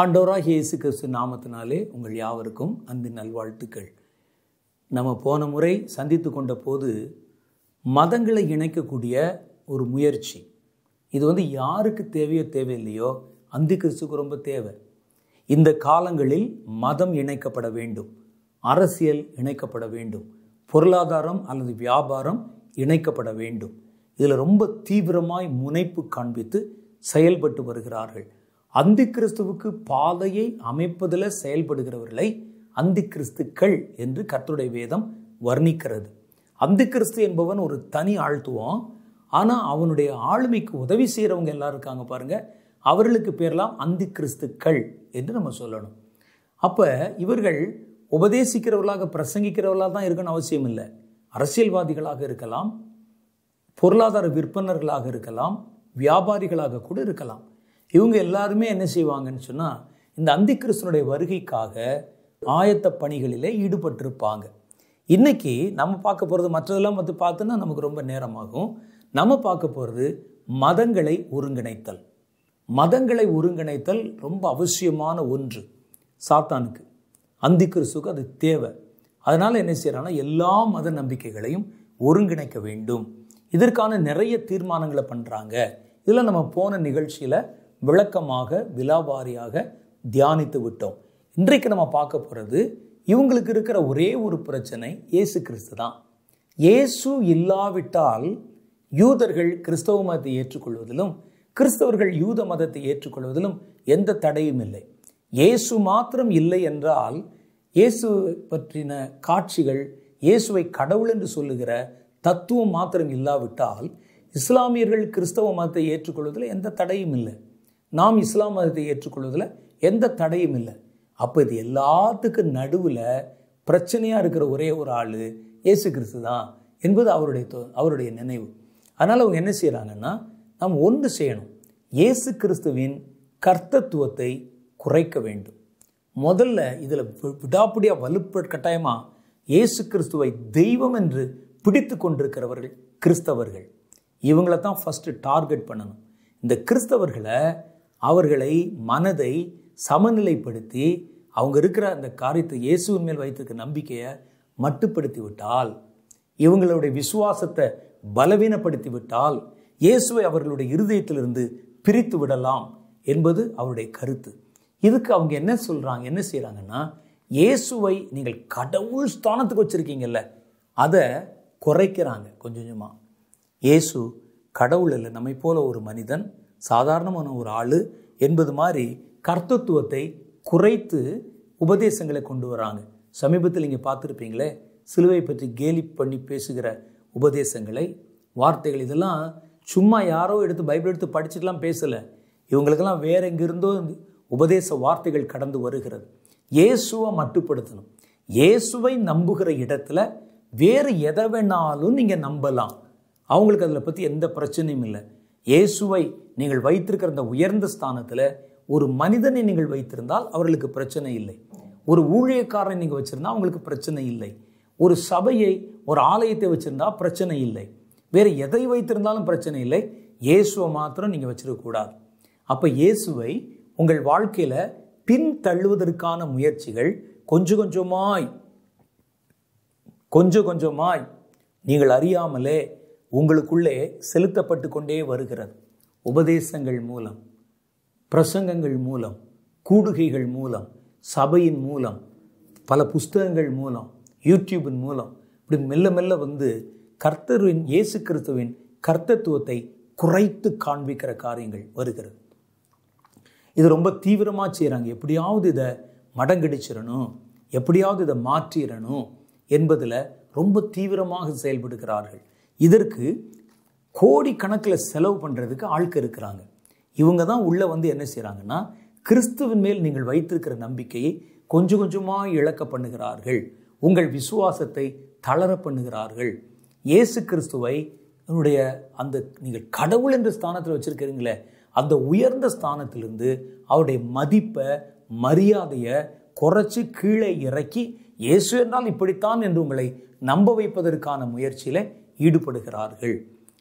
ஆண்டோராக இயேசு கிறிஸ்து நாமத்தினாலே உங்கள் யாவருக்கும் அன்பு நல்வாழ்த்துக்கள். நம்ம போன முறை சந்தித்து கொண்ட போது மதங்களை இணைக்கக்கூடிய ஒரு முயற்சி. இது வந்து யாருக்கு தேவையோ தேவையில்லையோ அந்தி கிறிஸ்துக்கு ரொம்ப தேவை. இந்த காலங்களில் மதம் இணைக்கப்பட வேண்டும். அரசியல் இணைக்கப்பட வேண்டும். பொருளாதாரம் அல்லது வியாபாரம் இணைக்கப்பட வேண்டும். இதில் ரொம்ப தீவிரமாய் முனைப்பு காண்பித்து செயல்பட்டு வருகிறார்கள். அந்தி கிறிஸ்துவுக்கு பாதையை அமைப்பதில் செயல்படுகிறவர்களை அந்தி கிறிஸ்துக்கள் என்று கர்த்தருடைய வேதம் வர்ணிக்கிறது. அந்தி கிறிஸ்து என்பவன் ஒரு தனி ஆழ்த்துவம் ஆனால் அவனுடைய ஆளுமைக்கு உதவி செய்கிறவங்க எல்லாரும் இருக்காங்க பாருங்க. அவர்களுக்கு பேரெலாம் அந்தி கிறிஸ்துக்கள் என்று நம்ம சொல்லணும். அப்போ இவர்கள் உபதேசிக்கிறவர்களாக பிரசங்கிக்கிறவர்களாக தான் இருக்கணும் அவசியம் இல்லை. அரசியல்வாதிகளாக இருக்கலாம் பொருளாதார விற்பனர்களாக இருக்கலாம் வியாபாரிகளாக கூட இருக்கலாம். இவங்க எல்லாருமே என்ன செய்வாங்கன்னு சொன்னால் இந்த அந்தி கிறிஸ்தனுடைய வருகைக்காக ஆயத்த பணிகளிலே ஈடுபட்டிருப்பாங்க. இன்றைக்கி நம்ம பார்க்க போகிறது மற்றதெல்லாம் வந்து பார்த்தோன்னா நமக்கு ரொம்ப நேரமாகும். நம்ம பார்க்க போகிறது மதங்களை ஒருங்கிணைத்தல். மதங்களை ஒருங்கிணைத்தல் ரொம்ப அவசியமான ஒன்று சாத்தானுக்கு. அந்தி கிறிஸ்துக்கு அது தேவை. அதனால் என்ன செய்கிறாங்கன்னா எல்லா மத நம்பிக்கைகளையும் ஒருங்கிணைக்க வேண்டும். இதற்கான நிறைய தீர்மானங்களை பண்ணுறாங்க இதில் நம்ம போன நிகழ்ச்சியில் விளக்கமாக விலாவாரியாக தியானித்து விட்டோம். இன்றைக்கு நம்ம பார்க்க போகிறது இவங்களுக்கு இருக்கிற ஒரே ஒரு பிரச்சனை இயேசு கிறிஸ்து தான். இயேசு இல்லாவிட்டால் யூதர்கள் கிறிஸ்தவ மதத்தை ஏற்றுக்கொள்வதிலும் கிறிஸ்தவர்கள் யூத மதத்தை ஏற்றுக்கொள்வதிலும் எந்த தடையும் இல்லை. இயேசு மாத்திரம் இல்லை என்றால் இயேசு பற்றின காட்சிகள் இயேசுவை கடவுள் என்று சொல்லுகிற தத்துவம் மாத்திரம் இல்லாவிட்டால் இஸ்லாமியர்கள் கிறிஸ்தவ மதத்தை ஏற்றுக்கொள்வதில் எந்த தடையும் இல்லை. நாம் இஸ்லாம் மதத்தை ஏற்றுக்கொள்வதில் எந்த தடையும் இல்லை. அப்போ இது எல்லாத்துக்கும் நடுவில் பிரச்சனையாக இருக்கிற ஒரே ஒரு ஆள் இயேசு கிறிஸ்து தான் என்பது அவருடைய அவருடைய நினைவு. அதனால் அவங்க என்ன செய்கிறாங்கன்னா நாம் ஒன்று செய்யணும். இயேசு கிறிஸ்துவின் கர்த்தத்துவத்தை குறைக்க வேண்டும். முதல்ல இதில் விடாப்பிடியாக வலுப்ப கட்டாயமாக இயேசு கிறிஸ்துவை தெய்வம் என்று பிடித்து கொண்டிருக்கிறவர்கள் கிறிஸ்தவர்கள். இவங்களை தான் ஃபஸ்ட்டு டார்கெட் பண்ணணும். இந்த கிறிஸ்தவர்களை அவர்களை மனதை சமநிலைப்படுத்தி அவங்க இருக்கிற அந்த காரியத்தை இயேசுவின் மேல் வைத்திருக்க நம்பிக்கையை மட்டுப்படுத்தி விட்டால் இவங்களுடைய விசுவாசத்தை பலவீனப்படுத்தி விட்டால் இயேசுவை அவர்களுடைய இருதயத்திலிருந்து பிரித்து விடலாம் என்பது அவருடைய கருத்து. இதுக்கு அவங்க என்ன சொல்கிறாங்க என்ன செய்கிறாங்கன்னா இயேசுவை நீங்கள் கடவுள் ஸ்தானத்துக்கு வச்சுருக்கீங்கல்ல அதை குறைக்கிறாங்க கொஞ்சம் கொஞ்சமாக இயேசு கடவுள் இல்லை நம்மை போல ஒரு மனிதன் சாதாரணமான ஒரு ஆள் என்பது மாதிரி கர்த்தத்துவத்தை குறைத்து உபதேசங்களை கொண்டு வராங்க. சமீபத்தில் நீங்கள் பார்த்துருப்பீங்களே சிலுவை பற்றி கேலி பண்ணி பேசுகிற உபதேசங்களை வார்த்தைகள் இதெல்லாம் சும்மா யாரோ எடுத்து பைபிள் எடுத்து படிச்சுட்டுலாம் பேசலை. இவங்களுக்கெல்லாம் வேற எங்கிருந்தோ உபதேச வார்த்தைகள் கடந்து வருகிறது. இயேசுவை மட்டுப்படுத்தணும். இயேசுவை நம்புகிற இடத்துல வேறு எதை வேணாலும் நீங்கள் நம்பலாம். அவங்களுக்கு அதில் பற்றி எந்த பிரச்சனையும் இல்லை. இயேசுவை நீங்கள் வைத்திருக்கிற அந்த உயர்ந்த ஸ்தானத்தில் ஒரு மனிதனை நீங்கள் வைத்திருந்தால் அவர்களுக்கு பிரச்சனை இல்லை. ஒரு ஊழியக்காரனை நீங்கள் வச்சுருந்தா அவங்களுக்கு பிரச்சனை இல்லை. ஒரு சபையை ஒரு ஆலயத்தை வச்சுருந்தா பிரச்சனை இல்லை. வேறு எதை வைத்திருந்தாலும் பிரச்சனை இல்லை. இயேசுவை மாத்திரம் நீங்கள் வச்சிருக்கக்கூடாது அப்போ இயேசுவை உங்கள் வாழ்க்கையில் பின் தள்ளுவதற்கான முயற்சிகள் கொஞ்சம் கொஞ்சமாய் கொஞ்சம் கொஞ்சமாய் நீங்கள் அறியாமலே உங்களுக்குள்ளே செலுத்தப்பட்டு கொண்டே வருகிறது. உபதேசங்கள் மூலம் பிரசங்கங்கள் மூலம் கூடுகைகள் மூலம் சபையின் மூலம் பல புஸ்தகங்கள் மூலம் யூடியூபின் மூலம் இப்படி மெல்ல மெல்ல வந்து கர்த்தரின் இயேசு கிறிஸ்துவின் கர்த்தத்துவத்தை குறைத்து காண்பிக்கிற காரியங்கள் வருகிறது. இது ரொம்ப தீவிரமாக செய்கிறாங்க எப்படியாவது இதை மடங்கடிச்சிடணும் எப்படியாவது இதை மாற்றிடணும் என்பதில் ரொம்ப தீவிரமாக செயல்படுகிறார்கள். இதற்கு கோடி கணக்கில் செலவு பண்ணுறதுக்கு ஆட்கள் இருக்கிறாங்க. இவங்க தான் உள்ளே வந்து என்ன செய்கிறாங்கன்னா கிறிஸ்துவின் மேல் நீங்கள் வைத்திருக்கிற நம்பிக்கையை கொஞ்சம் கொஞ்சமாக இழக்க பண்ணுகிறார்கள். உங்கள் விசுவாசத்தை தளர பண்ணுகிறார்கள். இயேசு கிறிஸ்துவை என்னுடைய அந்த நீங்கள் கடவுள் என்ற ஸ்தானத்தில் வச்சுருக்கிறீங்களே அந்த உயர்ந்த ஸ்தானத்திலிருந்து அவருடைய மதிப்பை மரியாதையை குறைச்சி கீழே இறக்கி இயேசு என்றால் இப்படித்தான் என்று உங்களை நம்ப வைப்பதற்கான முயற்சியில் ஈடுபடுகிறார்கள்.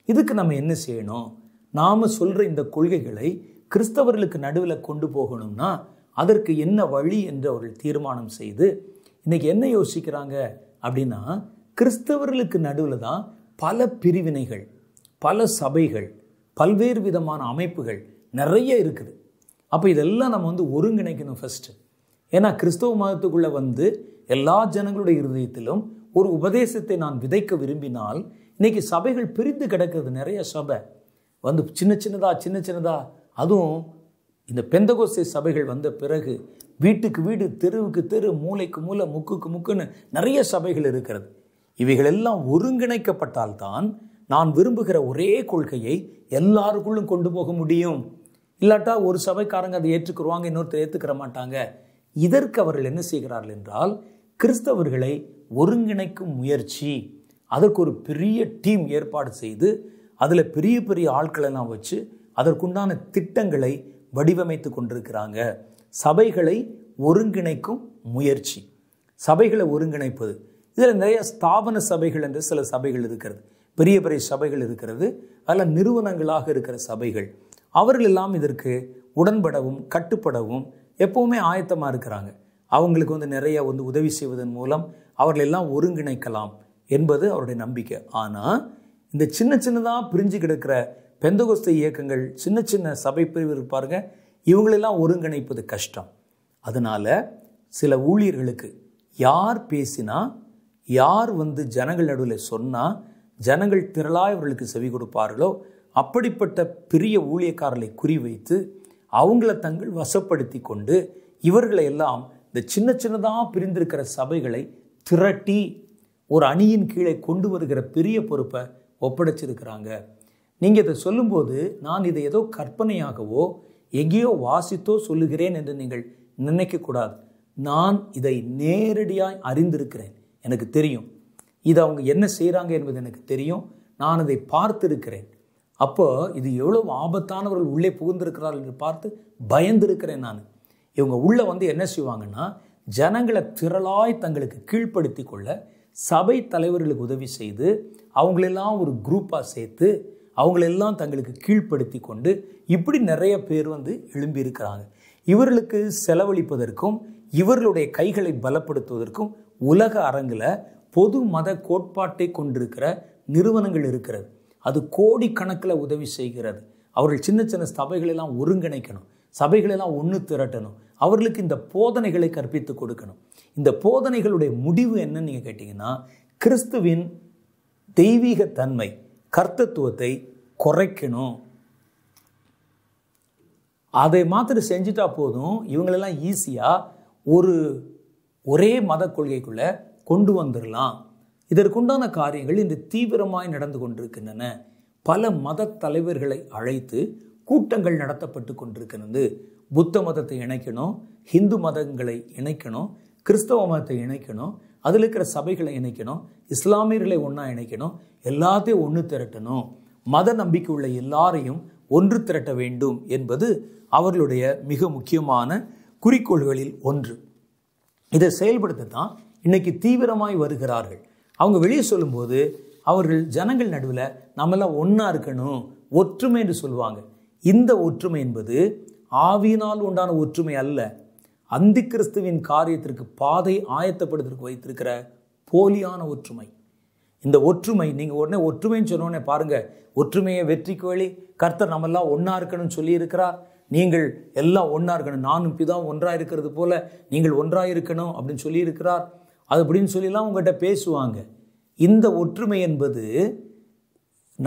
இதுக்கு நம்ம என்ன செய்யணும்? நாம் சொல்கிற இந்த கொள்கைகளை கிறிஸ்தவர்களுக்கு நடுவில் கொண்டு போகணும்னா அதற்கு என்ன வழி என்று அவர்கள் தீர்மானம் செய்து இன்றைக்கி என்ன யோசிக்கிறாங்க அப்படின்னா கிறிஸ்தவர்களுக்கு நடுவில் தான் பல பிரிவினைகள் பல சபைகள் பல்வேறு விதமான அமைப்புகள் நிறைய இருக்குது. அப்போ இதெல்லாம் நம்ம வந்து ஒருங்கிணைக்கணும் ஃபஸ்ட்டு ஏன்னா கிறிஸ்தவ மதத்துக்குள்ளே வந்து எல்லா ஜனங்களுடைய இருதயத்திலும் ஒரு உபதேசத்தை நான் விதைக்க விரும்பினால் இன்றைக்கி சபைகள் பிரிந்து கிடக்கிறது நிறைய சபை. வந்து சின்ன சின்னதாக சின்ன சின்னதாக அதுவும் இந்த பெந்தகோசை சபைகள் வந்த பிறகு வீட்டுக்கு வீடு தெருவுக்கு தெரு மூளைக்கு மூளை முக்குக்கு முக்குன்னு நிறைய சபைகள் இருக்கிறது. இவைகள் எல்லாம் ஒருங்கிணைக்கப்பட்டால்தான் நான் விரும்புகிற ஒரே கொள்கையை எல்லாருக்குள்ளும் கொண்டு போக முடியும். இல்லாட்டா ஒரு சபைக்காரங்க அதை ஏற்றுக்குருவாங்க இன்னொருத்தர் ஏற்றுக்கிற மாட்டாங்க. இதற்கு அவர்கள் என்ன செய்கிறார்கள் என்றால் கிறிஸ்தவர்களை ஒருங்கிணைக்கும் முயற்சி. அதற்கு ஒரு பெரிய டீம் ஏற்பாடு செய்து அதில் பெரிய பெரிய ஆட்களெல்லாம் வச்சு அதற்குண்டான திட்டங்களை வடிவமைத்து கொண்டிருக்கிறாங்க. சபைகளை ஒருங்கிணைக்கும் முயற்சி. சபைகளை ஒருங்கிணைப்பது. இதில் நிறைய ஸ்தாபன சபைகள் என்று சில சபைகள் இருக்கிறது. பெரிய பெரிய சபைகள் இருக்கிறது. அதில் நிறுவனங்களாக இருக்கிற சபைகள். அவர்கள் எல்லாம் இதற்கு உடன்படவும் கட்டுப்படவும் எப்பவுமே ஆயத்தமாக இருக்கிறாங்க. அவங்களுக்கு வந்து நிறைய வந்து உதவி செய்வதன் மூலம் அவர்களெல்லாம் ஒருங்கிணைக்கலாம். என்பது அவருடைய நம்பிக்கை. ஆனால் இந்த சின்ன சின்னதாக பிரிஞ்சு கிடக்கிற பெந்தகோஸ்த இயக்கங்கள் சின்ன சின்ன சபை பிரிவு இருப்பாருங்க இவங்களெல்லாம் ஒருங்கிணைப்பது கஷ்டம். அதனால் சில ஊழியர்களுக்கு யார் பேசினா யார் வந்து ஜனங்கள் நடுவில் சொன்னால் ஜனங்கள் திரளாய் இவர்களுக்கு செவி கொடுப்பார்களோ அப்படிப்பட்ட பெரிய ஊழியக்காரர்களை குறிவைத்து அவங்கள தங்கள் வசப்படுத்தி கொண்டு இவர்களை எல்லாம் இந்த சின்ன சின்னதாக பிரிந்திருக்கிற சபைகளை திரட்டி ஒரு அணியின் கீழே கொண்டு வருகிற பெரிய பொறுப்பை ஒப்படைச்சிருக்கிறாங்க. நீங்கள் இதை சொல்லும்போது நான் இதை ஏதோ கற்பனையாகவோ எங்கேயோ வாசித்தோ சொல்லுகிறேன் என்று நீங்கள் நினைக்கக்கூடாது நான் இதை நேரடியாக அறிந்திருக்கிறேன். எனக்கு தெரியும். இது அவங்க என்ன செய்கிறாங்க என்பது எனக்கு தெரியும். நான் அதை பார்த்திருக்கிறேன். அப்போ இது எவ்வளவு ஆபத்தானவர்கள் உள்ளே புகுந்திருக்கிறார்கள் என்று பார்த்து பயந்திருக்கிறேன் நான். இவங்க உள்ளே வந்து என்ன செய்வாங்கன்னா ஜனங்களை திரளாய் தங்களுக்கு கீழ்ப்படுத்தி கொள்ள சபை தலைவர்களுக்கு உதவி செய்து அவங்களெல்லாம் ஒரு குரூப்பாக சேர்த்து அவங்களெல்லாம் தங்களுக்கு கீழ்ப்படுத்தி கொண்டு இப்படி நிறைய பேர் வந்து எழும்பியிருக்கிறாங்க. இவர்களுக்கு செலவழிப்பதற்கும் இவர்களுடைய கைகளை பலப்படுத்துவதற்கும் உலக அரங்கில் பொது மத கோட்பாட்டை கொண்டிருக்கிற நிறுவனங்கள் இருக்கிறது. அது கோடிக்கணக்கில் உதவி செய்கிறது. அவர்கள் சின்ன சின்ன சபைகளெல்லாம் ஒருங்கிணைக்கணும். சபைகளெல்லாம் ஒன்று திரட்டணும். அவர்களுக்கு இந்த போதனைகளை கற்பித்து கொடுக்கணும். இந்த போதனைகளுடைய முடிவு என்னன்னு நீங்கள் கேட்டிங்கன்னா கிறிஸ்துவின் தெய்வீக தன்மை கர்த்தத்துவத்தை குறைக்கணும். அதை மாத்திரம் செஞ்சுட்டா போதும் இவங்களெல்லாம் ஈஸியாக ஒரு ஒரே மத கொள்கைக்குள்ளே கொண்டு வந்துடலாம் இதற்குண்டான காரியங்கள் இந்த தீவிரமாய் நடந்து கொண்டிருக்கின்றன. பல மத தலைவர்களை அழைத்து கூட்டங்கள் நடத்தப்பட்டு கொண்டிருக்கிறது புத்த மதத்தை இணைக்கணும் ஹிந்து மதங்களை இணைக்கணும் கிறிஸ்தவ மதத்தை இணைக்கணும் அதில் இருக்கிற சபைகளை இணைக்கணும் இஸ்லாமியர்களை ஒன்றா இணைக்கணும் எல்லாத்தையும் ஒன்று திரட்டணும். மத நம்பிக்கை உள்ள எல்லாரையும் ஒன்று திரட்ட வேண்டும் என்பது அவர்களுடைய மிக முக்கியமான குறிக்கோள்களில் ஒன்று. இதை செயல்படுத்த தான் இன்னைக்கு தீவிரமாய் வருகிறார்கள். அவங்க வெளியே சொல்லும்போது அவர்கள் ஜனங்கள் நடுவில் நம்மளாம் ஒன்றா இருக்கணும் ஒற்றுமை என்று சொல்லுவாங்க. இந்த ஒற்றுமை என்பது ஆவியினால் உண்டான ஒற்றுமை அல்ல. அந்தி கிறிஸ்துவின் காரியத்திற்கு பாதை ஆயத்தப்படுவதற்கு வைத்திருக்கிற போலியான ஒற்றுமை. இந்த ஒற்றுமை நீங்கள் உடனே ஒற்றுமைன்னு சொன்னோடனே பாருங்கள் ஒற்றுமையை வெற்றிக்கு வழி கர்த்தர் நம்மெல்லாம் ஒன்றா இருக்கணும்னு சொல்லியிருக்கிறார். நீங்கள் எல்லாம் ஒன்றா இருக்கணும். நானும் பிதாவும் ஒன்றாக இருக்கிறது போல நீங்கள் ஒன்றாக இருக்கணும் அப்படின்னு சொல்லியிருக்கிறார். அது அப்படின்னு சொல்லிலாம் உங்கள்கிட்ட பேசுவாங்க. இந்த ஒற்றுமை என்பது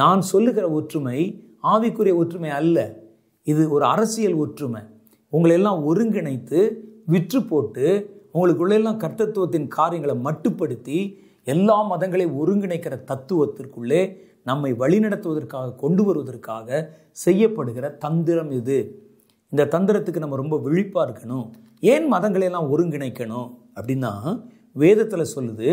நான் சொல்லுகிற ஒற்றுமை ஆவிக்குரிய ஒற்றுமை அல்ல. இது ஒரு அரசியல் ஒற்றுமை. உங்களை எல்லாம் ஒருங்கிணைத்து விற்று போட்டு உங்களுக்குள்ளெல்லாம் கர்த்தத்துவத்தின் காரியங்களை மட்டுப்படுத்தி எல்லா மதங்களையும் ஒருங்கிணைக்கிற தத்துவத்திற்குள்ளே நம்மை வழிநடத்துவதற்காக கொண்டு வருவதற்காக செய்யப்படுகிற தந்திரம் இது. இந்த தந்திரத்துக்கு நம்ம ரொம்ப விழிப்பாக இருக்கணும். ஏன் மதங்களையெல்லாம் ஒருங்கிணைக்கணும்? அப்படின்னா வேதத்தில் சொல்லுது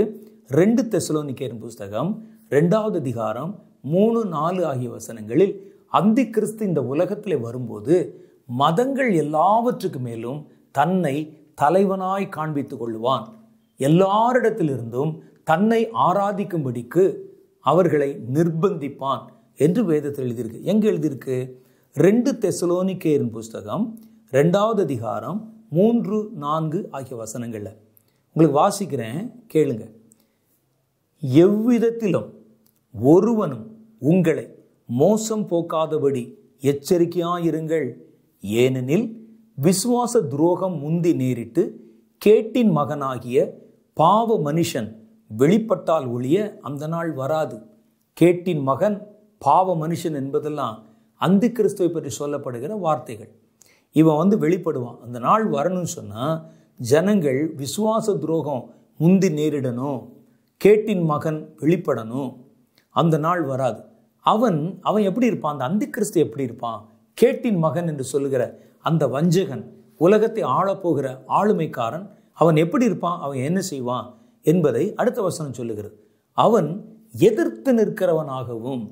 ரெண்டு தெசலோனிக்கேரின் புஸ்தகம் ரெண்டாவது அதிகாரம் மூணு நாலு ஆகிய வசனங்களில் அந்தி கிறிஸ்து இந்த உலகத்தில் வரும்போது மதங்கள் எல்லாவற்றுக்கு மேலும் தன்னை தலைவனாய் காண்பித்துக் கொள்ளுவான். எல்லாரிடத்திலிருந்தும் தன்னை ஆராதிக்கும்படிக்கு அவர்களை நிர்பந்திப்பான் என்று வேதத்தில் எழுதியிருக்கு. எங்கே எழுதியிருக்கு? ரெண்டு தெசலோனிக்கேரின் புஸ்தகம் ரெண்டாவது அதிகாரம் மூன்று நான்கு ஆகிய வசனங்களில். உங்களுக்கு வாசிக்கிறேன் கேளுங்க. எவ்விதத்திலும் ஒருவனும் உங்களை மோசம் போக்காதபடி எச்சரிக்கையாயிருங்கள். ஏனெனில் விசுவாச துரோகம் முந்தி நேரிட்டு கேட்டின் மகனாகிய பாவ மனுஷன் வெளிப்பட்டால் ஒழிய அந்த நாள் வராது. கேட்டின் மகன் பாவ மனுஷன் என்பதெல்லாம் அந்தி கிறிஸ்துவை பற்றி சொல்லப்படுகிற வார்த்தைகள். இவன் வந்து வெளிப்படுவான். அந்த நாள் வரணும்னு சொன்னால் ஜனங்கள் விசுவாச துரோகம் முந்தி நேரிடணும். கேட்டின் மகன் வெளிப்படணும். அந்த நாள் வராது. அவன் அவன் எப்படி இருப்பான்? அந்த அந்தி கிறிஸ்து எப்படி இருப்பான்? கேட்டின் மகன் என்று சொல்லுகிற அந்த வஞ்சகன் உலகத்தை ஆளப்போகிற ஆளுமைக்காரன் அவன் எப்படி இருப்பான்? அவன் என்ன செய்வான்? என்பதை அடுத்த வசனம் சொல்லுகிறது. அவன் எதிர்த்து நிற்கிறவனாகவும்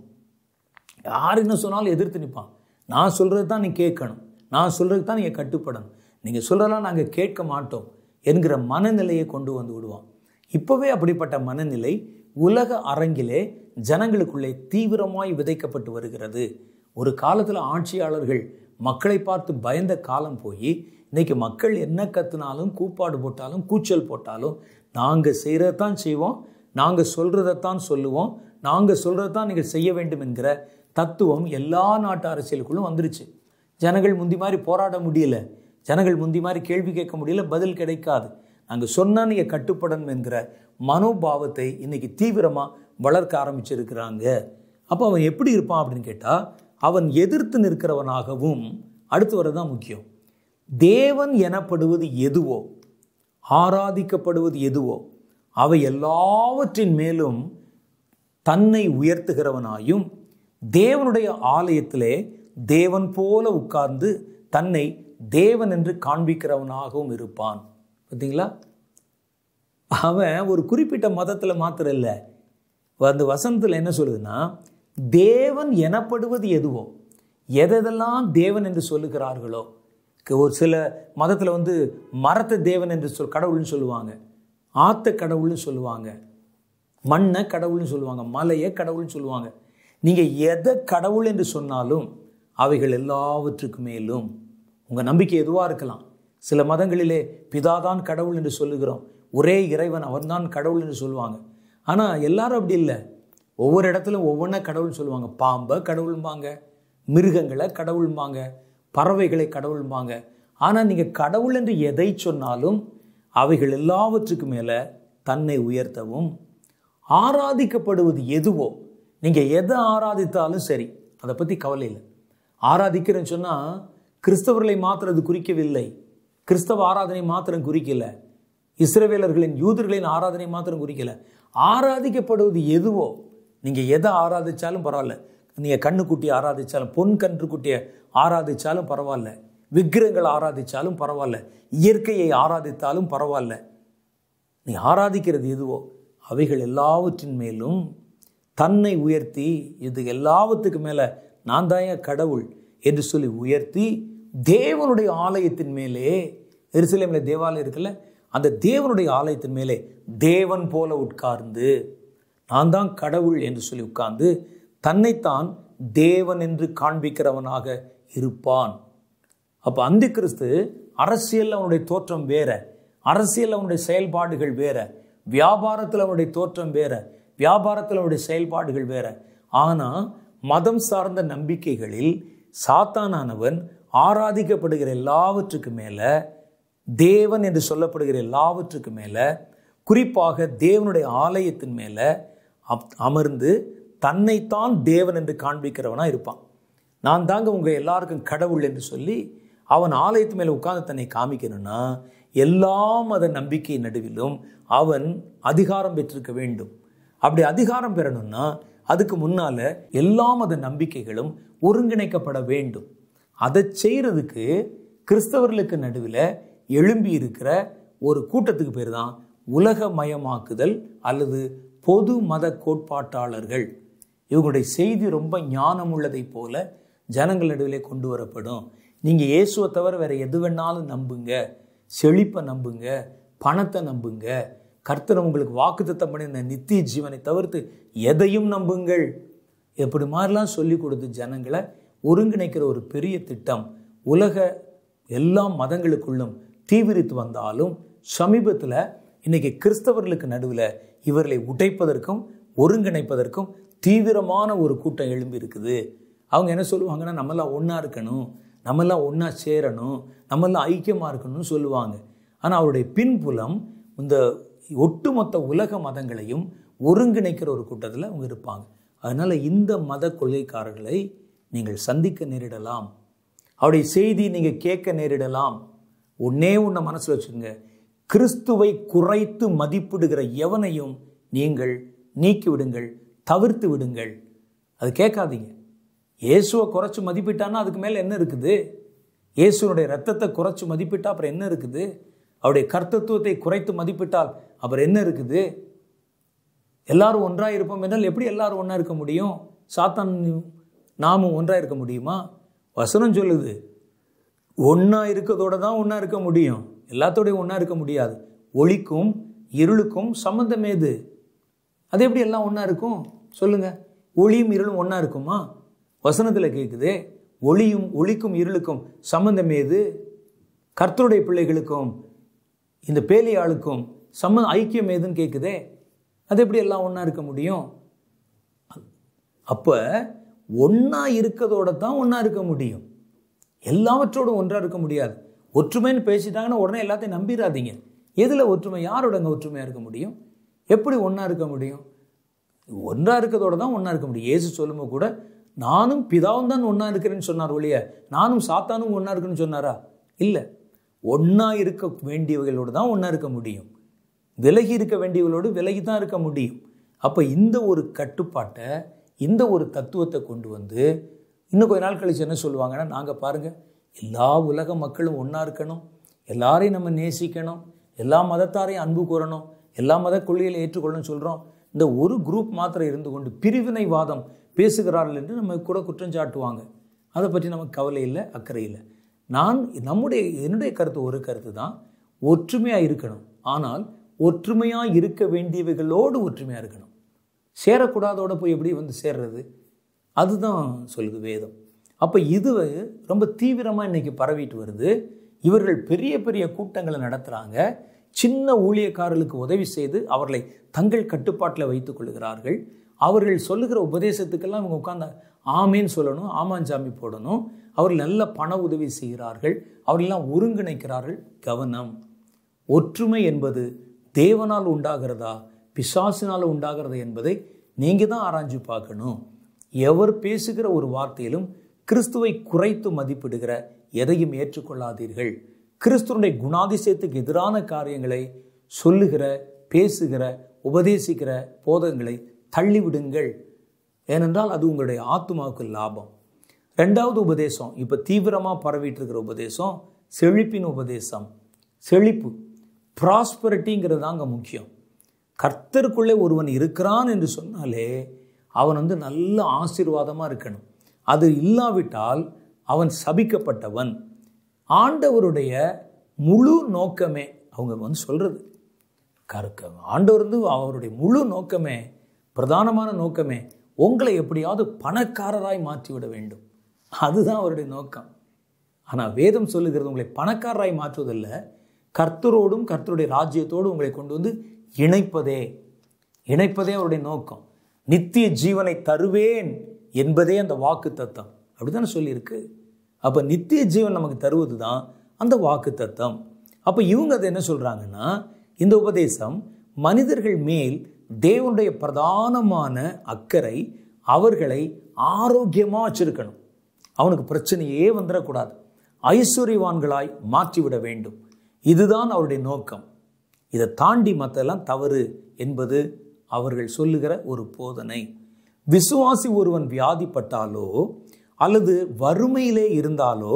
யார் என்ன சொன்னாலும் எதிர்த்து நிற்பான். நான் சொல்கிறது தான் நீ கேட்கணும். நான் சொல்கிறது தான் நீங்கள் கட்டுப்படணும். நீங்கள் சொல்கிறலாம் நாங்கள் கேட்க மாட்டோம் என்கிற மனநிலையை கொண்டு வந்து விடுவான். இப்போவே அப்படிப்பட்ட மனநிலை உலக அரங்கிலே ஜனங்களுக்குள்ளே தீவிரமாய் விதைக்கப்பட்டு வருகிறது. ஒரு காலத்தில் ஆட்சியாளர்கள் மக்களை பார்த்து பயந்த காலம் போய் இன்னைக்கு மக்கள் என்ன கத்துனாலும் கூப்பாடு போட்டாலும் கூச்சல் போட்டாலும் நாங்கள் செய்கிறதான் செய்வோம் நாங்கள் சொல்கிறதைத்தான் சொல்லுவோம் நாங்கள் சொல்கிறதான் நீங்கள் செய்ய வேண்டும் என்கிற தத்துவம் எல்லா நாட்டு அரசியலுக்குள்ளும் வந்துருச்சு. ஜனங்கள் முந்தி மாதிரி போராட முடியல. ஜனங்கள் முந்தி மாதிரி கேள்வி கேட்க முடியல பதில் கிடைக்காது. அங்கே சொன்னால் நீங்கள் கட்டுப்படணும் என்கிற மனோபாவத்தை இன்னைக்கு தீவிரமாக வளர்க்க ஆரம்பிச்சிருக்கிறாங்க. அப்போ அவன் எப்படி இருப்பான் அப்படின்னு கேட்டால் அவன் எதிர்த்து நிற்கிறவனாகவும் அடுத்து வரதான் முக்கியம். தேவன் எனப்படுவது எதுவோ ஆராதிக்கப்படுவது எதுவோ அவை எல்லாவற்றின் மேலும் தன்னை உயர்த்துகிறவனாயும் தேவனுடைய ஆலயத்திலே தேவன் போல உட்கார்ந்து தன்னை தேவன் என்று காண்பிக்கிறவனாகவும் இருப்பான். பார்த்தீங்களா? அவன் ஒரு குறிப்பிட்ட மதத்தில் மாத்திரம் இல்லை. அந்த வசனத்தில் என்ன சொல்லுதுன்னா தேவன் எனப்படுவது எதுவோ எதெல்லாம் தேவன் என்று சொல்லுகிறார்களோ ஒரு சில மதத்தில் வந்து மரத்தை தேவன் என்று சொல் கடவுள்னு சொல்லுவாங்க. ஆத்த கடவுள்னு சொல்லுவாங்க. மண்ணை கடவுள்னு சொல்லுவாங்க. மலையை கடவுள்னு சொல்லுவாங்க. நீங்கள் எதை கடவுள் என்று சொன்னாலும் அவைகள் எல்லாவற்றுக்கு மேலும் உங்கள் நம்பிக்கை எதுவாக இருக்கலாம். சில மதங்களிலே பிதாதான் கடவுள் என்று சொல்லுகிறோம். ஒரே இறைவன் அவன்தான் கடவுள் என்று சொல்லுவாங்க. ஆனால் எல்லாரும் அப்படி இல்லை. ஒவ்வொரு இடத்துலையும் ஒவ்வொன்றா கடவுள்னு சொல்லுவாங்க. பாம்பை கடவுள்பாங்க மிருகங்களை கடவுள்பாங்க பறவைகளை கடவுள்பாங்க ஆனால் நீங்கள் கடவுள் என்று எதை சொன்னாலும் அவைகள் எல்லாவற்றுக்கு மேலே தன்னை உயர்த்தவும் ஆராதிக்கப்படுவது எதுவோ நீங்கள் எதை ஆராதித்தாலும் சரி அதை பற்றி கவலை இல்லை. ஆராதிக்கிறேன்னு சொன்னால் கிறிஸ்தவர்களை மாத்திரம் அது குறிக்கவில்லை. கிறிஸ்தவ ஆராதனை மாத்திரம் குறிக்கல. இஸ்ரவேலர்களின் யூதர்களின் ஆராதனை மாத்திரம் குறிக்கல. ஆராதிக்கப்படுவது எதுவோ நீங்கள் எதை ஆராதிச்சாலும் பரவாயில்ல. நீங்கள் கண்ணுக்குட்டி ஆராதிச்சாலும் பொன் கன்றுக்குட்டியை ஆராதிச்சாலும் பரவாயில்ல. விக்கிரங்கள் ஆராதிச்சாலும் பரவாயில்ல. இயற்கையை ஆராதித்தாலும் பரவாயில்ல. நீ ஆராதிக்கிறது எதுவோ அவைகள் எல்லாவற்றின் மேலும் தன்னை உயர்த்தி இது எல்லாவற்றுக்கு மேலே நான் தான் கடவுள் என்று சொல்லி உயர்த்தி தேவனுடைய ஆலயத்தின் மேலே எருசலேமில் தேவாலயம் இருக்குல்ல அந்த தேவனுடைய ஆலயத்தின் மேலே தேவன் போல உட்கார்ந்து நான் தான் கடவுள் என்று சொல்லி உட்கார்ந்து தன்னைத்தான் தேவன் என்று காண்பிக்கிறவனாக இருப்பான். அப்போ அந்த கிறிஸ்து அரசியல் அவனுடைய தோற்றம் வேற அரசியல் அவனுடைய செயல்பாடுகள் வேற வியாபாரத்தில் அவனுடைய தோற்றம் வேற வியாபாரத்தில் அவனுடைய செயல்பாடுகள் வேற. ஆனால் மதம் சார்ந்த நம்பிக்கைகளில் சாத்தானானவன் ஆராதிக்கப்படுகிற எல்லாவற்றுக்கு மேலே தேவன் என்று சொல்லப்படுகிற எல்லாவற்றுக்கு மேலே குறிப்பாக தேவனுடைய ஆலயத்தின் மேலே அமர்ந்து தன்னைத்தான் தேவன் என்று காண்பிக்கிறவனாக இருப்பான். நான் தாங்க உங்கள் எல்லாருக்கும் கடவுள் என்று சொல்லி அவன் ஆலயத்து மேலே உட்கார்ந்து தன்னை காமிக்கணும்னா எல்லா மத நம்பிக்கை நடுவிலும் அவன் அதிகாரம் பெற்றிருக்க வேண்டும். அப்படி அதிகாரம் பெறணும்னா அதுக்கு முன்னால எல்லா மத நம்பிக்கைகளும் ஒருங்கிணைக்கப்பட வேண்டும். அதை செய்கிறதுக்கு கிறிஸ்தவர்களுக்கு நடுவில் எழும்பி இருக்கிற ஒரு கூட்டத்துக்கு பேர் தான் உலகமயமாக்குதல் அல்லது பொது மத கோட்பாட்டாளர்கள். இவங்களுடைய செய்தி ரொம்ப ஞானம் உள்ளதை போல ஜனங்கள் நடுவிலே கொண்டு வரப்படும். நீங்கள் இயேசுவை தவிர வேறு எது வேணாலும் நம்புங்க. செழிப்பை நம்புங்க. பணத்தை நம்புங்க. கர்த்தர் உங்களுக்கு வாக்குத்தத்தம் பண்ணின நித்திய ஜீவனை தவிர்த்து எதையும் நம்புங்கள். எப்படி மாதிரிலாம் சொல்லி கொடுத்து ஜனங்களை ஒருங்கிணைக்கிற ஒரு பெரிய திட்டம் உலக எல்லா மதங்களுக்குள்ளும் தீவிரித்து வந்தாலும் சமீபத்தில் இன்னைக்கு கிறிஸ்தவர்களுக்கு நடுவில் இவர்களை உடைப்பதற்கும் ஒருங்கிணைப்பதற்கும் தீவிரமான ஒரு கூட்டம் எழும்பி இருக்குது. அவங்க என்ன சொல்லுவாங்கன்னா நம்மெல்லாம் ஒன்றா இருக்கணும் நம்மெல்லாம் ஒன்றா சேரணும் நம்மெல்லாம் ஐக்கியமாக இருக்கணும்னு சொல்லுவாங்க. ஆனால் அவருடைய பின்புலம் இந்த ஒட்டுமொத்த உலக மதங்களையும் ஒருங்கிணைக்கிற ஒரு கூட்டத்தில் அவங்க இருப்பாங்க. அதனால் இந்த மத கொள்கைக்காரர்களை நீங்கள் சந்திக்க நேரிடலாம். அவருடைய செய்தி நீங்கள் கேட்க நேரிடலாம். ஒன்னே ஒன்று மனசில் வச்சுக்கோங்க. கிறிஸ்துவை குறைத்து மதிப்பிடுகிற எவனையும் நீங்கள் நீக்கி விடுங்கள் தவிர்த்து விடுங்கள். அது கேட்காதீங்க. இயேசுவை குறைச்சி மதிப்பிட்டான்னா அதுக்கு மேலே என்ன இருக்குது? இயேசுனுடைய ரத்தத்தை குறைச்சி மதிப்பிட்டா அப்புறம் என்ன இருக்குது? அவருடைய கர்த்தத்துவத்தை குறைத்து மதிப்பிட்டால் அப்புறம் என்ன இருக்குது? எல்லாரும் ஒன்றாக இருப்போம் என்றால் எப்படி எல்லாரும் ஒன்றா இருக்க முடியும்? சாத்தான் நாமும் ஒன்றாக இருக்க முடியுமா? வசனம் சொல்லுது. ஒன்றா இருக்கிறதோட தான் ஒன்றா இருக்க முடியும். எல்லாத்தோடையும் ஒன்றா இருக்க முடியாது. ஒளிக்கும் இருளுக்கும் சம்மந்தம் ஏது அது எப்படி எல்லாம் ஒன்றா இருக்கும்? சொல்லுங்கள் ஒளியும் இருளும் ஒன்றா இருக்குமா? வசனத்தில் கேட்குதே ஒளியும் ஒளிக்கும் இருளுக்கும் சம்மந்தம் ஏது கர்த்தருடைய பிள்ளைகளுக்கும் இந்த பேலியாளுக்கும் சம்ம ஐக்கியம் ஏதுன்னு கேட்குதே அது எப்படி எல்லாம் ஒன்றா இருக்க முடியும்? அப்போ ஒன்றா இருக்கிறதோட தான் ஒன்றா இருக்க முடியும். எல்லாவற்றோடும் ஒன்றாக இருக்க முடியாது. ஒற்றுமைன்னு பேசிட்டாங்கன்னா உடனே எல்லாத்தையும் நம்பிடாதீங்க எதில் ஒற்றுமை? யாரோட அங்கே ஒற்றுமையாக இருக்க முடியும்? எப்படி ஒன்றா இருக்க முடியும்? ஒன்றா இருக்கிறதோட தான் ஒன்றா இருக்க முடியும். ஏசு சொல்லும்போது கூட நானும் பிதாவும் தான் ஒன்றா இருக்கிறேன்னு சொன்னார் ஒழிய நானும் சாத்தானும் ஒன்றா இருக்குன்னு சொன்னாரா? இல்லை. ஒன்றா இருக்க வேண்டியவர்களோடு தான் ஒன்றா இருக்க முடியும். விலகி இருக்க வேண்டியவர்களோடு விலகி தான் இருக்க முடியும். அப்போ இந்த ஒரு கட்டுப்பாட்டை இந்த ஒரு தத்துவத்தை கொண்டு வந்து இன்னும் கொஞ்ச நாள் கழிச்சு என்ன சொல்லுவாங்கன்னா நாங்கள் பாருங்கள் எல்லா உலக மக்களும் ஒன்றா இருக்கணும். எல்லாரையும் நம்ம நேசிக்கணும். எல்லா மதத்தாரையும் அன்பு கூறணும். எல்லா மத கொள்கைகளை ஏற்றுக்கொள்ளணும்னு சொல்கிறோம் இந்த ஒரு குரூப் மாத்திரம் இருந்து கொண்டு பிரிவினைவாதம் பேசுகிறார்கள் என்று நம்ம கூட குற்றம் சாட்டுவாங்க. அதை பற்றி நமக்கு கவலை இல்லை அக்கறை இல்லை. நான் நம்முடைய என்னுடைய கருத்து ஒரு கருத்து தான் ஒற்றுமையாக இருக்கணும். ஆனால் ஒற்றுமையாக இருக்க வேண்டியவைகளோடு ஒற்றுமையாக இருக்கணும். சேரக்கூடாதோட போய் எப்படி வந்து சேர்றது? அதுதான் சொல்லுது வேதம். அப்போ இது ரொம்ப தீவிரமாக இன்னைக்கு பரவிட்டு வருது. இவர்கள் பெரிய பெரிய கூட்டங்களை நடத்துகிறாங்க சின்ன ஊழியக்காரர்களுக்கு உதவி செய்து அவர்களை தங்கள் கட்டுப்பாட்டில் வைத்துக் கொள்கிறார்கள். அவர்கள் சொல்லுகிற உபதேசத்துக்கெல்லாம் இவங்க உட்காந்து ஆமேன்னு சொல்லணும் ஆமாஞ்சாமி போடணும். அவர்கள் நல்ல பண உதவி செய்கிறார்கள். அவர்களெல்லாம் ஒருங்கிணைக்கிறார்கள். கவனம். ஒற்றுமை என்பது தேவனால் உண்டாகிறதா? பிசாசினால் உண்டாகிறது என்பதை நீங்கள் தான் ஆராய்ஞ்சு பார்க்கணும். எவர் பேசுகிற ஒரு வார்த்தையிலும் கிறிஸ்துவை குறைத்து மதிப்பிடுகிற எதையும் ஏற்றுக்கொள்ளாதீர்கள். கிறிஸ்துவனுடைய குணாதிசயத்துக்கு எதிரான காரியங்களை சொல்லுகிற பேசுகிற உபதேசிக்கிற போதகங்களை தள்ளிவிடுங்கள். ஏனென்றால் அது உங்களுடைய ஆத்மாவுக்கு லாபம். ரெண்டாவது உபதேசம் இப்போ தீவிரமாக பரவிட்டு இருக்கிற உபதேசம் செழிப்பின் உபதேசம். செழிப்பு ப்ராஸ்பரிட்டிங்கிறது தாங்க முக்கியம். கர்த்தருக்குள்ளே ஒருவன் இருக்கிறான் என்று சொன்னாலே அவன் வந்து நல்ல ஆசீர்வாதமாக இருக்கணும். அது இல்லாவிட்டால் அவன் சபிக்கப்பட்டவன். ஆண்டவருடைய முழு நோக்கமே அவங்க வந்து சொல்கிறது கருக்க ஆண்டவர் வந்து அவருடைய முழு நோக்கமே பிரதானமான நோக்கமே உங்களை எப்படியாவது பணக்காரராய் மாற்றிவிட வேண்டும். அதுதான் அவருடைய நோக்கம். ஆனால் வேதம் சொல்லுகிறது உங்களை பணக்காரராய் மாற்றுவதில்லை. கர்த்தரோடும் கர்த்தருடைய ராஜ்யத்தோடு உங்களை கொண்டு வந்து இணைப்பதே இணைப்பதே அவருடைய நோக்கம். நித்திய ஜீவனை தருவேன் என்பதே அந்த வாக்கு தத்தம் அப்படித்தானே சொல்லியிருக்கு? அப்போ நித்திய ஜீவன் நமக்கு தருவது தான் அந்த வாக்கு தத்தம் அப்போ இவங்க அதை என்ன சொல்கிறாங்கன்னா இந்த உபதேசம் மனிதர்கள் மேல் தேவனுடைய பிரதானமான அக்கறை அவர்களை ஆரோக்கியமாக வச்சுருக்கணும். அவனுக்கு பிரச்சனையே வந்துடக்கூடாது. ஐஸ்வர்யவான்களாய் மாற்றிவிட வேண்டும். இதுதான் அவருடைய நோக்கம். இதை தாண்டி மற்றெல்லாம் தவறு என்பது அவர்கள் சொல்லுகிற ஒரு போதனை. விசுவாசி ஒருவன் வியாதிப்பட்டாலோ அல்லது வறுமையிலே இருந்தாலோ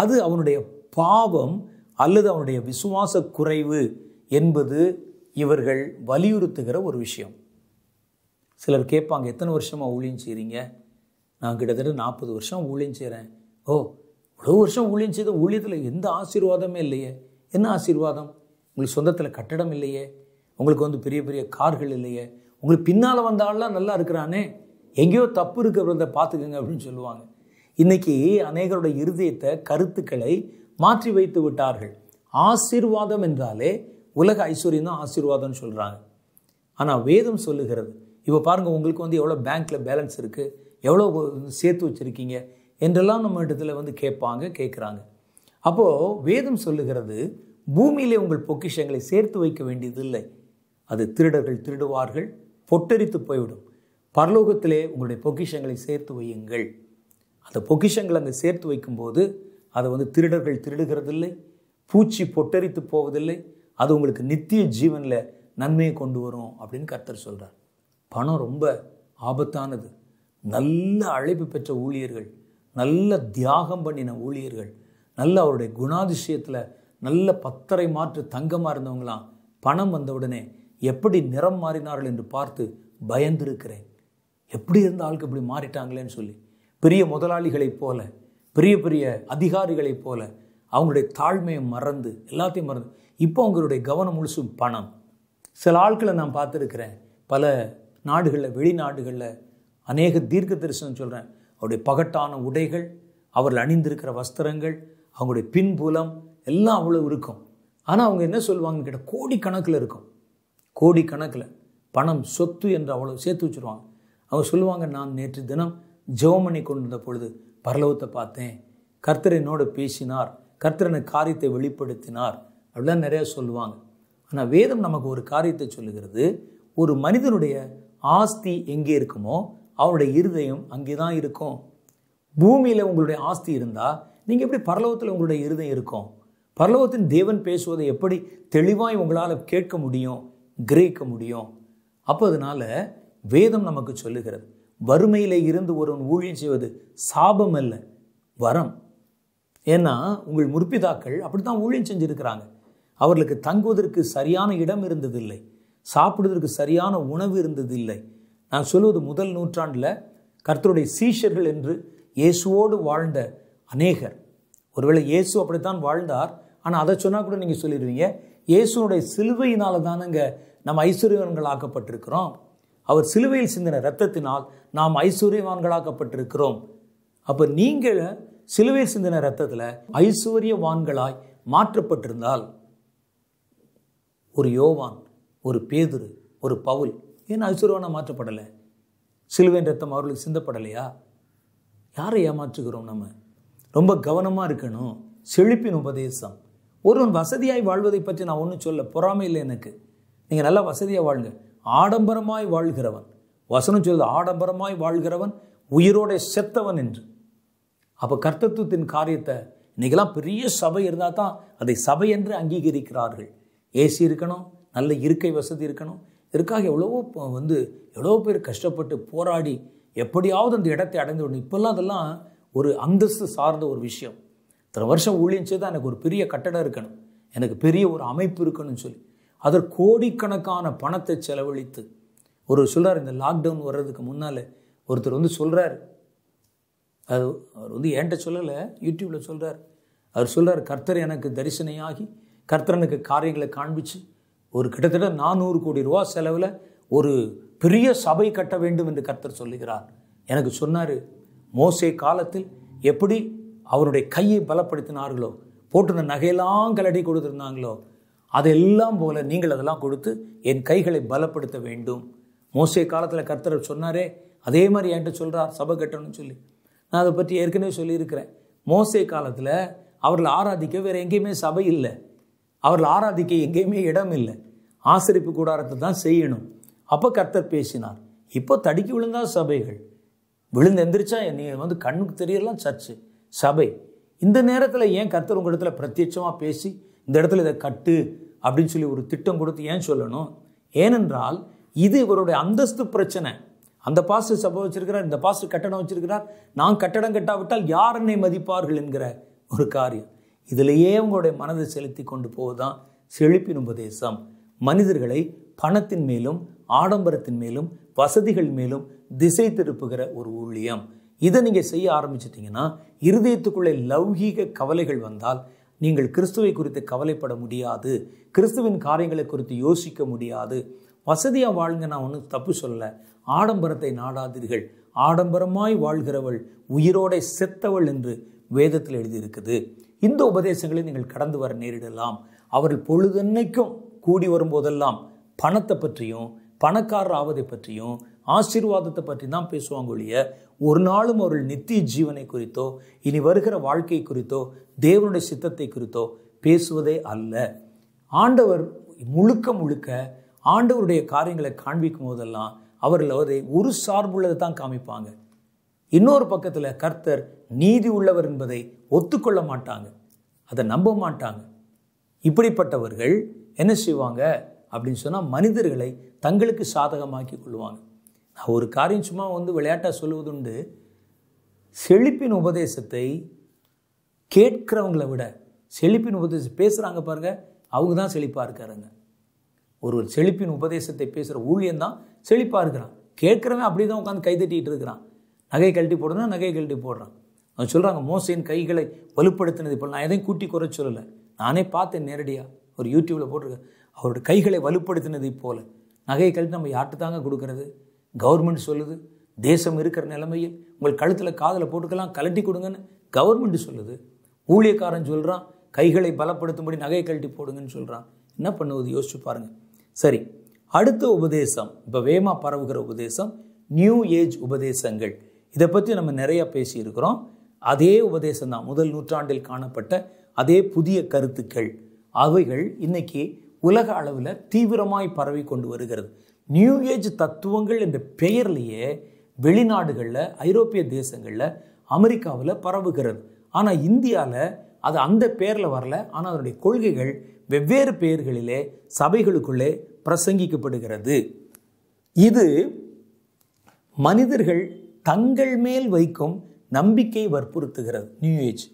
அது அவனுடைய பாவம் அல்லது அவனுடைய விசுவாச குறைவு என்பது இவர்கள் வலியுறுத்துகிற ஒரு விஷயம். சிலர் கேட்பாங்க எத்தனை வருஷமாக ஊழியம் செய்கிறீங்க நான் கிட்டத்தட்ட நாற்பது வருஷம் ஊழியம் செய்கிறேன் ஓ இவ்வளோ வருஷம் ஊழியம் செய்த ஊழியத்தில் எந்த ஆசீர்வாதமே இல்லையே. என்ன ஆசீர்வாதம்? உங்களுக்கு சொந்தத்தில் கட்டடம் இல்லையே உங்களுக்கு வந்து பெரிய பெரிய கார்கள் இல்லையே உங்களுக்கு பின்னால் வந்த ஆள்லாம் நல்லா இருக்கிறானே எங்கேயோ தப்பு இருக்கிறத பார்த்துக்கங்க அப்படின்னு சொல்லுவாங்க. இன்னைக்கு அநேகருடைய இருதயத்தை கருத்துக்களை மாற்றி வைத்து விட்டார்கள். ஆசீர்வாதம் என்றாலே உலக ஐஸ்வர்யம் தான் ஆசீர்வாதம்னு சொல்கிறாங்க ஆனால் வேதம் சொல்லுகிறது இப்போ பாருங்கள் உங்களுக்கு வந்து எவ்வளோ பேங்க்கில் பேலன்ஸ் இருக்குது எவ்வளோ சேர்த்து வச்சுருக்கீங்க என்றெல்லாம் நம்ம இடத்துல வந்து கேட்பாங்க கேட்குறாங்க. அப்போது வேதம் சொல்லுகிறது பூமியிலே உங்கள் பொக்கிஷங்களை சேர்த்து வைக்க வேண்டியதில்லை. அது திருடர்கள் திருடுவார்கள் பொட்டரித்து போய்விடும். பரலோகத்திலே உங்களுடைய பொக்கிஷங்களை சேர்த்து வையுங்கள். அந்த பொக்கிஷங்களை அங்கே சேர்த்து வைக்கும்போது அதை வந்து திருடர்கள் திருடுகிறதில்லை பூச்சி பொட்டரித்து போவதில்லை. அது உங்களுக்கு நித்திய ஜீவனில் நன்மையை கொண்டு வரும் அப்படின்னு கர்த்தர் சொல்கிறார் பணம் ரொம்ப ஆபத்தானது. நல்ல அழைப்பு பெற்ற ஊழியர்கள் நல்ல தியாகம் பண்ணின ஊழியர்கள் நல்ல அவருடைய குணாதிசயத்தில் நல்ல பத்தரை மாற்று தங்கமாக இருந்தவங்களாம் பணம் வந்த உடனே எப்படி நிறம் மாறினார்கள் என்று பார்த்து பயந்திருக்கிறேன். எப்படி இருந்த ஆளுக்கு இப்படி மாறிட்டாங்களேன்னு சொல்லி. பெரிய முதலாளிகளைப் போல பெரிய பெரிய அதிகாரிகளைப் போல அவங்களுடைய தாழ்மையை மறந்து எல்லாத்தையும் மறந்து. இப்போ அவங்களுடைய கவனம் முழுசும் பணம். சில ஆட்களை நான் பார்த்துருக்கிறேன். பல நாடுகளில் வெளிநாடுகளில் அநேக தீர்க்க தரிசனம் சொல்கிறேன் அவருடைய பகட்டான உடைகள் அவர்கள் அணிந்திருக்கிற வஸ்திரங்கள் அவங்களுடைய பின்புலம் எல்லாம் அவ்வளோ இருக்கும். ஆனால் அவங்க என்ன சொல்லுவாங்கன்னு கேட்டால் கோடிக்கணக்கில் இருக்கும். கோடிக்கணக்கில். பணம் சொத்து என்று அவ்வளோ சேர்த்து வச்சுருவாங்க. அவங்க சொல்லுவாங்க நான் நேற்று தினம் ஜெபம் பண்ணி கொண்டிருந்த பொழுது பரலவத்தை பார்த்தேன். கர்த்தர் என்னோடு பேசினார். கர்த்தர் எனக்கு காரியத்தை வெளிப்படுத்தினார். அப்படிலாம் நிறையா சொல்லுவாங்க. ஆனால் வேதம் நமக்கு ஒரு காரியத்தை சொல்லுகிறது ஒரு மனிதனுடைய ஆஸ்தி எங்கே இருக்குமோ அவருடைய இருதயம் அங்கே தான் இருக்கும். பூமியில் உங்களுடைய ஆஸ்தி இருந்தால் நீங்கள் எப்படி பரலோகத்தில் உங்களுடைய இருதயம் இருக்கும்? பரலோகத்தின் தேவன் பேசுவதை எப்படி தெளிவாய் உங்களால் கேட்க முடியும் கிரகிக்க முடியும்? அப்போ அதனால் வேதம் நமக்கு சொல்லுகிறது வறுமையில் இருந்து ஒருவன் ஊழியம் செய்வது சாபம் அல்ல வரம். ஏன்னா உங்கள் முற்பிதாக்கள் அப்படி தான் ஊழியம் செஞ்சுருக்கிறாங்க. அவர்களுக்கு தங்குவதற்கு சரியான இடம் இருந்ததில்லை சாப்பிடுவதற்கு சரியான உணவு இருந்ததில்லை. நான் சொல்வது முதல் நூற்றாண்டில் கர்த்தருடைய சீஷர்கள் என்று இயேசுவோடு வாழ்ந்த அநேகர். ஒருவேளை இயேசு அப்படித்தான் வாழ்ந்தார் ஆனால் அதை சொன்னால் கூட நீங்கள் சொல்லிடுவீங்க இயேசுனுடைய சிலுவையினால் தானுங்க நம்ம ஐஸ்வர்யவான்களாக்கப்பட்டிருக்கிறோம். அவர் சிலுவையில் சிந்தின ரத்தத்தினால் நாம் ஐஸ்வர்யவான்களாக்கப்பட்டிருக்கிறோம். அப்போ நீங்கள் சிலுவையில் சிந்தின ரத்தத்தில் ஐஸ்வர்யவான்களாய் மாற்றப்பட்டிருந்தால் ஒரு யோவான் ஒரு பேதுரு ஒரு பவுல் ஏன் ஐஸ்வர்யவானாக மாற்றப்படலை? சிலுவையின் ரத்தம் அவர்களுக்கு சிந்தப்படலையா? யாரை ஏமாற்றுகிறோம் நம்ம? ரொம்ப கவனமாக இருக்கணும். செழிப்பின் உபதேசம். ஒருவன் வசதியாய் வாழ்வதை பற்றி நான் ஒன்றும் சொல்ல பொறாமை இல்லை எனக்கு. நீங்கள் நல்லா வசதியாக வாழுங்க. ஆடம்பரமாய் வாழ்கிறவன். வசனம் சொல்லுது ஆடம்பரமாய் வாழ்கிறவன் உயிரோட செத்தவன் என்று. அப்போ கர்த்தத்துவத்தின் காரியத்தை இன்றைக்கெல்லாம் பெரிய சபை இருந்தால் தான் அதை சபை என்று அங்கீகரிக்கிறார்கள். ஏசி இருக்கணும் நல்ல இருக்கை வசதி இருக்கணும். இதற்காக எவ்வளவோ வந்து எவ்வளோ பேர் கஷ்டப்பட்டு போராடி எப்படியாவது அந்த இடத்தை அடைந்து விடணும். இப்போல்லாம் அதெல்லாம் ஒரு அந்தஸ்து சார்ந்த ஒரு விஷயம். இத்தனை வருஷம் ஊழியம் செய்தால் எனக்கு ஒரு பெரிய கட்டடம் இருக்கணும். எனக்கு பெரிய ஒரு அமைப்பு இருக்கணும்னு சொல்லி. அதற்கு கோடிக்கணக்கான பணத்தை செலவழித்து ஒரு சொல்கிறார் இந்த லாக்டவுன் வர்றதுக்கு முன்னால் ஒருத்தர் வந்து சொல்கிறார் அது அவர் வந்து என்கிட்ட சொல்லலை யூடியூப்பில் சொல்கிறார் அவர் சொல்கிறார் கர்த்தர் எனக்கு தரிசனையாகி கர்த்தரனுக்கு காரியங்களை காண்பிச்சு ஒரு கிட்டத்தட்ட நானூறு கோடி ரூபா செலவில் ஒரு பெரிய சபை கட்ட வேண்டும் என்று கர்த்தர் சொல்லுகிறார். எனக்கு சொன்னார் மோசே காலத்தில் எப்படி அவருடைய கையை பலப்படுத்தினார்களோ? போட்டுன நகையெல்லாம் கலடி கொடுத்துருந்தாங்களோ? அதெல்லாம் போல நீங்கள் அதெல்லாம் கொடுத்து என் கைகளை பலப்படுத்த வேண்டும். மோசே காலத்தில் கர்த்தர் சொன்னாரே அதே மாதிரி என்கிட்ட சொல்கிறார் சபை கட்டணும்னு சொல்லி. நான் அதை பற்றி ஏற்கனவே சொல்லியிருக்கிறேன். மோசே காலத்தில் அவர்களை ஆராதிக்க வேறு எங்கேயுமே சபை இல்லை. அவர்களை ஆராதிக்க எங்கேயுமே இடம் இல்லை. ஆசிரிப்பு கூடாரத்தை தான் செய்யணும். அப்போ கர்த்தர் பேசினார். இப்போ தடுக்கி விழுந்தா சபைகள். விழுந்து எந்திரிச்சா நீங்கள் வந்து கண்ணுக்கு தெரியலாம் சர்ச்சு. சபை. இந்த நேரத்தில் ஏன் கர்த்தர் உங்கள் இடத்துல பிரத்யட்சமாக பேசி இந்த இடத்துல இதை கட்டு அப்படின்னு சொல்லி ஒரு திட்டம் கொடுத்து ஏன் சொல்லணும்? ஏனென்றால் இது இவருடைய அந்தஸ்து பிரச்சனை. அந்த பாஸ்டர் சபை வச்சிருக்கிறார் இந்த பாஸ்டர் கட்டடம் வச்சிருக்கிறார். நான் கட்டடம் கட்டாவிட்டால் யார் என்னை மதிப்பார்கள் என்கிற ஒரு காரியம். இதிலேயே உங்களுடைய மனதை செலுத்தி கொண்டு போவதுதான் செழிப்பின் உபதேசம். மனிதர்களை பணத்தின் மேலும் ஆடம்பரத்தின் மேலும் வசதிகள் மேலும் திசை திருப்புகிற ஒரு ஊழியம். இதை நீங்கள் செய்ய ஆரம்பிச்சிட்டிங்கன்னா இருதயத்துக்குள்ளே லௌகீக கவலைகள் வந்தால் நீங்கள் கிறிஸ்துவை குறித்து கவலைப்பட முடியாது கிறிஸ்துவின் காரியங்களை குறித்து யோசிக்க முடியாது. வசதியாக வாழுங்க நான் ஒன்றும் தப்பு சொல்லலை. ஆடம்பரத்தை நாடாதீர்கள். ஆடம்பரமாய் வாழ்கிறவள் உயிரோடை செத்தவள் என்று வேதத்தில் எழுதியிருக்குது. இந்த உபதேசங்களை நீங்கள் கடந்து வர நேரிடலாம். அவர்கள் பொழுதன்னைக்கும் கூடி வரும்போதெல்லாம் பணத்தை பற்றியும் பணக்காரர் ஆவதை பற்றியும் ஆசீர்வாதத்தை பற்றி தான் பேசுவாங்க ஒழிய ஒரு நாளும் அவர்கள் நித்திய ஜீவனை குறித்தோ இனி வருகிற வாழ்க்கை குறித்தோ தேவனுடைய சித்தத்தை குறித்தோ பேசுவதே அல்ல. ஆண்டவர் முழுக்க முழுக்க ஆண்டவருடைய காரியங்களை காண்பிக்கும் போதெல்லாம் அவர்கள் அவரை ஒரு சார்புள்ளதை தான் காமிப்பாங்க. இன்னொரு பக்கத்தில் கர்த்தர் நீதி உள்ளவர் என்பதை ஒத்துக்கொள்ள மாட்டாங்க. அதை நம்ப மாட்டாங்க. இப்படிப்பட்டவர்கள் என்ன செய்வாங்க? அப்படின்னு சொன்னால் மனிதர்களை தங்களுக்கு சாதகமாக்கி கொள்வாங்க. நான் ஒரு காரியம் சும்மா வந்து விளையாட்டாக சொல்லுவதுண்டு. செழிப்பின் உபதேசத்தை கேட்கிறவங்கள விட செழிப்பின் உபதேசம் பேசுகிறாங்க பாருங்க அவங்க தான் செழிப்பாக இருக்காருங்க. ஒரு ஒரு செழிப்பின் உபதேசத்தை பேசுகிற ஊழியன் தான் செழிப்பாக இருக்கிறான். கேட்குறவன் அப்படி தான் உட்காந்து கை தட்டிகிட்டு இருக்கிறான். நகை கழட்டி போடுறா நகை கழட்டி போடுறான். அவன் சொல்கிறாங்க மோசையின் கைகளை வலுப்படுத்தினது இப்போ நான் எதையும் கூட்டி குறை சொல்லலை. நானே பார்த்தேன் நேரடியாக ஒரு யூடியூப்பில் போட்டிருக்கேன். அவரோட கைகளை வலுப்படுத்தினது போல். நகையை கழட்டி நம்ம யார்கிட்ட தாங்க கொடுக்குறது? கவர்மெண்ட் சொல்லுது தேசம் இருக்கிற நிலைமையில் உங்கள் கழுத்தில் காதில் போட்டுக்கலாம் கழட்டி கொடுங்கன்னு கவர்மெண்ட் சொல்லுது. ஊழியக்காரன் சொல்கிறான் கைகளை பலப்படுத்தும்படி நகையை கழட்டி போடுங்கன்னு சொல்கிறான் என்ன பண்ணுவது? யோசிச்சு பாருங்கள் சரி அடுத்த உபதேசம் இப்போ வேமா பரவுகிற உபதேசம் நியூ ஏஜ் உபதேசங்கள். இதை பற்றி நம்ம நிறையா பேசியிருக்கிறோம். அதே உபதேசம் தான் முதல் நூற்றாண்டில் காணப்பட்ட அதே புதிய கருத்துக்கள். அவைகள் இன்னைக்கு உலக அளவில் தீவிரமாய் பரவி கொண்டு வருகிறது. நியூ ஏஜ் தத்துவங்கள் என்ற பெயர்லேயே வெளிநாடுகளில் ஐரோப்பிய தேசங்களில் அமெரிக்காவில் பரவுகிறது. ஆனால் இந்தியாவில் அது அந்த பேரில் வரல. ஆனால் அதனுடைய கொள்கைகள் வெவ்வேறு பெயர்களிலே சபைகளுக்குள்ளே பிரசங்கிக்கப்படுகிறது. இது மனிதர்கள் தங்கள் மேல் வைக்கும் நம்பிக்கை வற்புறுத்துகிறது நியூ ஏஜ்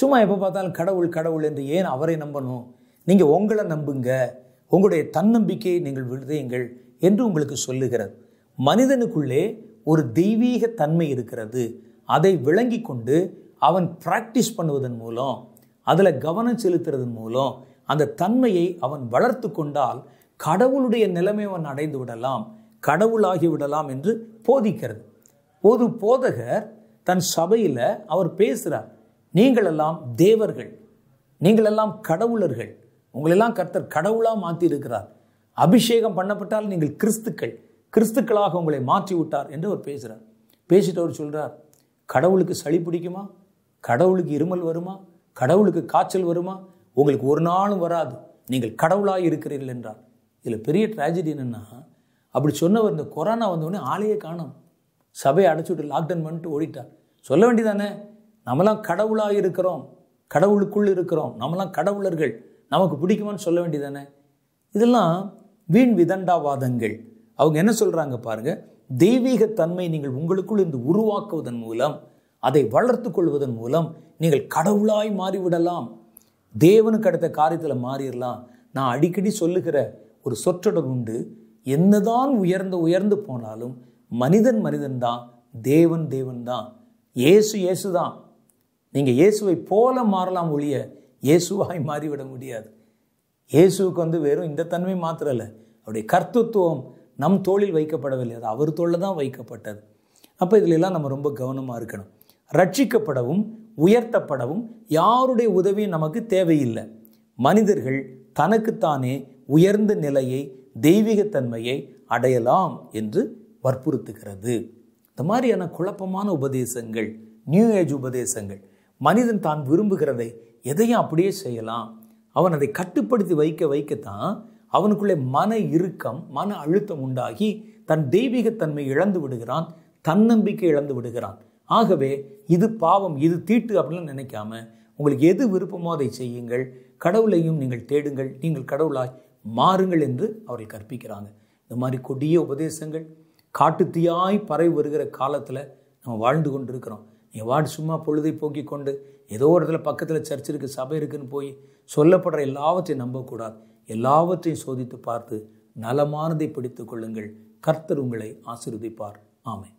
சும்மா எப்போ பார்த்தாலும் கடவுள் கடவுள் என்று ஏன் அவரை நம்பணும்? நீங்கள் உங்களை நம்புங்க. உங்களுடைய தன்னம்பிக்கையை நீங்கள் விடுதீங்கள் என்று உங்களுக்கு சொல்லுகிறது. மனிதனுக்குள்ளே ஒரு தெய்வீக தன்மை இருக்கிறது. அதை விளங்கி கொண்டு அவன் பிராக்டிஸ் பண்ணுவதன் மூலம் அதில் கவனம் செலுத்துறதன் மூலம் அந்த தன்மையை அவன் வளர்த்து கொண்டால் கடவுளுடைய நிலைமை அவன் அடைந்து விடலாம் கடவுளாகி விடலாம் என்று போதிக்கிறது. ஒரு போதகர் தன் சபையில் அவர் பேசுகிறார் நீங்களெல்லாம் தேவர்கள் நீங்களெல்லாம் கடவுளர்கள் உங்களெல்லாம் கர்த்தர் கடவுளாக மாற்றி இருக்கிறார் அபிஷேகம் பண்ணப்பட்டால் நீங்கள் கிறிஸ்துக்கள் கிறிஸ்துக்களாக உங்களை மாற்றி விட்டார் என்று அவர் பேசுகிறார் பேசிட்டு அவர் சொல்கிறார் கடவுளுக்கு சளி பிடிக்குமா? கடவுளுக்கு இருமல் வருமா? கடவுளுக்கு காய்ச்சல் வருமா? உங்களுக்கு ஒரு நாளும் வராது. நீங்கள் கடவுளாக இருக்கிறீர்கள் என்றார். இதில் பெரிய ட்ராஜடி என்னென்னா அப்படி சொன்னவர் இந்த கொரோனா வந்தவுடனே ஆளையே காணும். சபையை அடைச்சிட்டு லாக்டவுன் பண்ணிட்டு ஓடிட்டார். சொல்ல வேண்டியதானே நம்மலாம் கடவுளாக இருக்கிறோம். கடவுளுக்குள் இருக்கிறோம். நம்மலாம் கடவுளர்கள். நமக்கு பிடிக்குமான்னு சொல்ல வேண்டியதானே இதெல்லாம் வீண் விதண்டாவாதங்கள். அவங்க என்ன சொல்கிறாங்க பாருங்கள் தெய்வீக தன்மை நீங்கள் உங்களுக்குள் இருந்து உருவாக்குவதன் மூலம் அதை வளர்த்து கொள்வதன் மூலம் நீங்கள் கடவுளாய் மாறிவிடலாம். தேவனுக்கு அடுத்த காரியத்தில் மாறிடலாம். நான் அடிக்கடி சொல்லுகிற ஒரு சொற்றொடர் உண்டு. என்னதான் உயர்ந்து உயர்ந்து போனாலும் மனிதன் மனிதன் தான் தேவன் தேவன் தான். இயேசு இயேசு தான் நீங்கள் இயேசுவை போல மாறலாம் ஒழிய இயேசுவாய் மாறிவிட முடியாது. இயேசுவுக்கு வந்து வெறும் இந்த தன்மை மாத்திரம் இல்லை அவருடைய கர்த்தத்துவம் நம் தோளில் வைக்கப்படவில்லை. அது அவர் தோளில் தான் வைக்கப்பட்டது. அப்போ இதிலெல்லாம் நம்ம ரொம்ப கவனமாக இருக்கணும். ரட்சிக்கப்படவும் உயர்த்தப்படவும் யாருடைய உதவியும் நமக்கு தேவையில்லை. மனிதர்கள் தனக்குத்தானே உயர்ந்த நிலையை தெய்வீகத்தன்மையை அடையலாம் என்று வற்புறுத்துகிறது. இந்த மாதிரியான குழப்பமான உபதேசங்கள் நியூ ஏஜ் உபதேசங்கள் மனிதன் தான் விரும்புகிறதை எதையும் அப்படியே செய்யலாம். அவன் அதை கட்டுப்படுத்தி வைக்க வைக்கத்தான் அவனுக்குள்ளே மன இறுக்கம் மன அழுத்தம் உண்டாகி தன் தெய்வீகத்தன்மை இழந்து விடுகிறான் தன்னம்பிக்கை இழந்து விடுகிறான். ஆகவே இது பாவம் இது தீட்டு அப்படின்னு நினைக்காம உங்களுக்கு எது விருப்பமோ அதை செய்யுங்கள். கடவுளையும் நீங்கள் தேடுங்கள் நீங்கள் கடவுளாய் மாறுங்கள் என்று அவர்கள் கற்பிக்கிறாங்க. இந்த மாதிரி கொடிய உபதேசங்கள் காட்டுத்தீயாய் பரவி வருகிற காலத்தில் நம்ம வாழ்ந்து கொண்டிருக்கிறோம். இருக்கிறோம் நீங்கள் சும்மா பொழுதை போக்கி கொண்டு ஏதோ ஒரு இடத்துல பக்கத்தில் சர்ச் இருக்குது சபை இருக்குன்னு போய் சொல்லப்படுற எல்லாவற்றையும் நம்பக்கூடாது. எல்லாவற்றையும் சோதித்து பார்த்து நலமானதை பிடித்து கொள்ளுங்கள். கர்த்தர் உங்களை ஆசீர்வதிப்பார். ஆமை